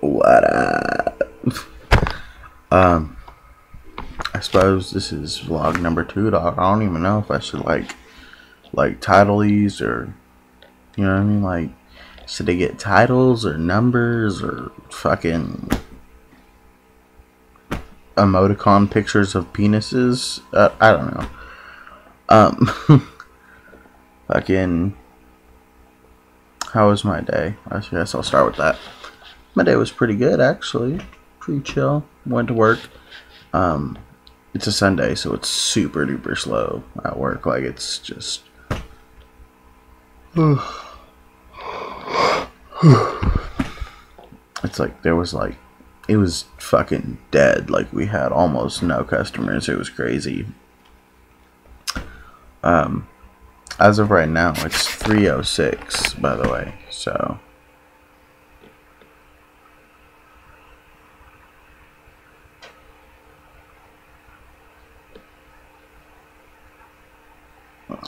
What up? um, I suppose this is vlog number two, dog. I don't even know if I should like, like title these or, you know what I mean? Like, should they get titles or numbers or fucking emoticon pictures of penises? Uh, I don't know. Um, fucking. How was my day? I guess I'll start with that. My day was pretty good, actually. Pretty chill. Went to work. Um, it's a Sunday, so it's super duper slow at work. Like, it's just. it's like there was like it was fucking dead like we had almost no customers it was crazy um as of right now it's 306 by the way so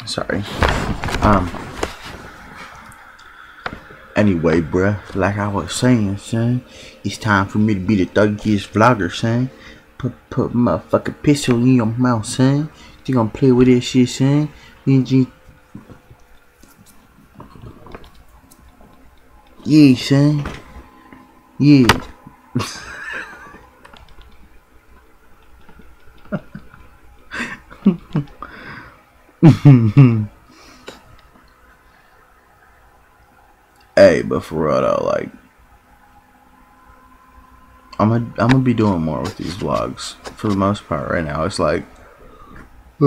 sorry um Anyway, bruh, like I was saying, son, it's time for me to be the thuggiest vlogger, son. Put put motherfucking pistol in your mouth, son. You gonna play with this shit, son? You Yeah, son. Yeah. Hey, but for real though, like I'm gonna I'm gonna be doing more with these vlogs for the most part right now. It's like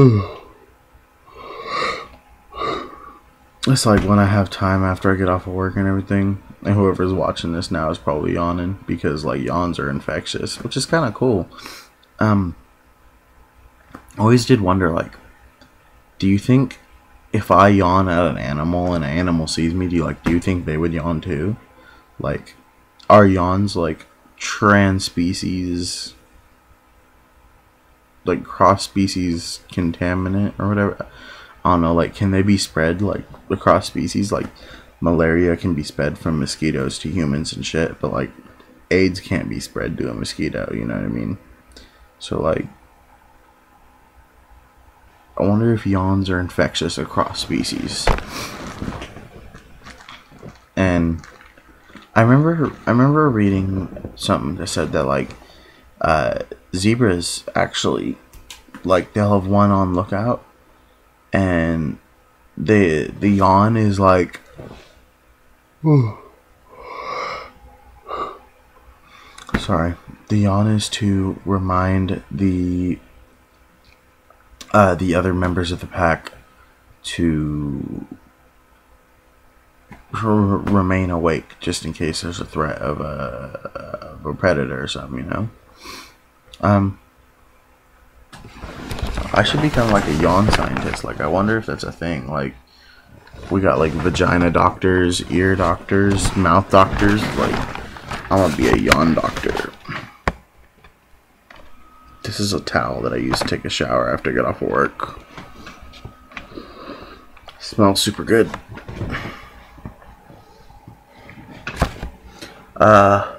it's like when I have time after I get off of work and everything, and whoever's watching this now is probably yawning because like yawns are infectious, which is kind of cool. Um, always did wonder like, do you think if I yawn at an animal and an animal sees me, do you like do you think they would yawn too? Like are yawns like trans species like cross species contaminant or whatever? I don't know, like can they be spread like across species? Like malaria can be spread from mosquitoes to humans and shit, but like AIDS can't be spread to a mosquito, you know what I mean? So like I wonder if yawns are infectious across species. And I remember I remember reading something that said that like uh, zebras actually like they'll have one on lookout and the the yawn is like sorry the yawn is to remind the uh, the other members of the pack to remain awake just in case there's a threat of a, of a predator or something, you know? Um, I should become like a yawn scientist. Like, I wonder if that's a thing. Like, we got like vagina doctors, ear doctors, mouth doctors. Like, I'm gonna be a yawn doctor. This is a towel that I use to take a shower after I get off of work. Smells super good. Uh...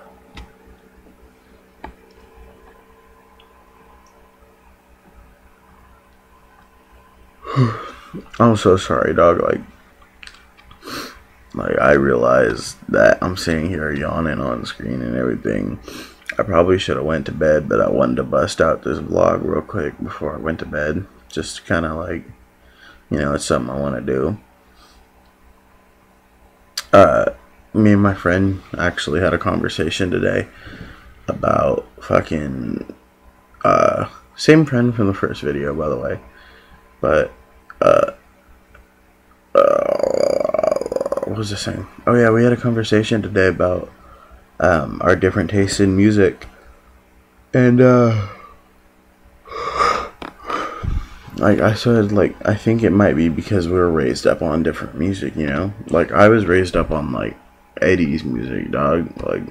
I'm so sorry, dog. Like, like I realize that I'm sitting here yawning on screen and everything. I probably should have went to bed, but I wanted to bust out this vlog real quick before I went to bed. Just kind of like, you know, it's something I want to do. Uh, me and my friend actually had a conversation today about fucking, uh, same friend from the first video, by the way. But, uh, uh, what was I saying? Oh yeah, we had a conversation today about um, our different tastes in music. And, uh, like I said, like, I think it might be because we were raised up on different music, you know? Like, I was raised up on, like, 80s music, dog. Like,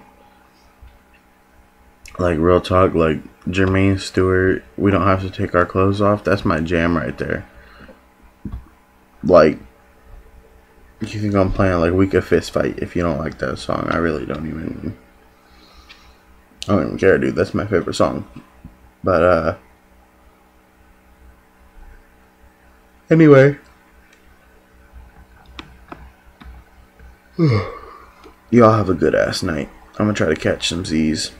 like, real talk, like, Jermaine Stewart, We Don't Have to Take Our Clothes Off, that's my jam right there. Like, you think I'm playing like we could fist fight if you don't like that song. I really don't even I don't even care, dude. That's my favorite song. But uh anyway. Y'all have a good ass night. I'm gonna try to catch some Z's.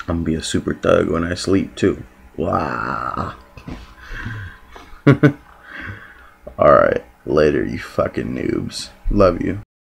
I'm gonna be a super thug when I sleep too. Wow. Alright. Later, you fucking noobs. Love you.